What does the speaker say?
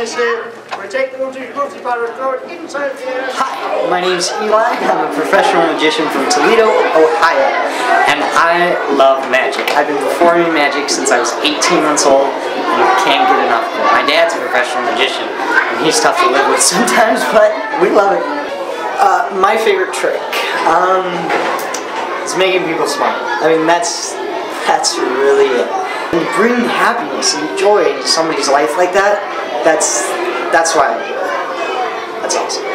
it. We take the multi multi powder, inside the air. Hi, my Eli. I'm a professional magician from Toledo, Ohio, and I love magic. I've been performing magic since I was 18 months old, and can't get enough of it. My dad's a professional magician, and he's tough to live with sometimes, but we love it. Uh, my favorite trick um, is making people smile. I mean, that's that's really it. And bring happiness and joy into somebody's life like that that's that's why I'm here. That's awesome.